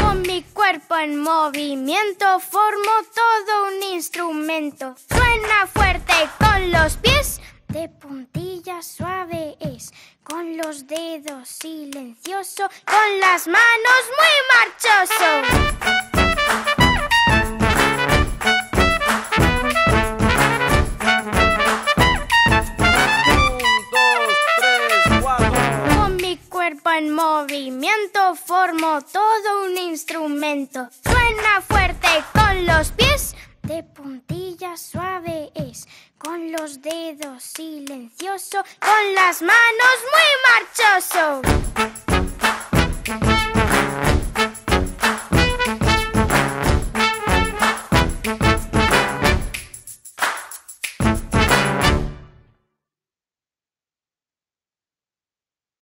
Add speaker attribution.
Speaker 1: Con mi cuerpo en movimiento formo todo un instrumento. Suena fuerte con los pies, de puntilla suave es. Con los dedos silencioso, con las manos muy marchoso. Cuerpo en movimiento formo todo un instrumento. Suena fuerte con los pies, de puntilla suave es. Con los dedos silencioso, con las manos muy marchoso.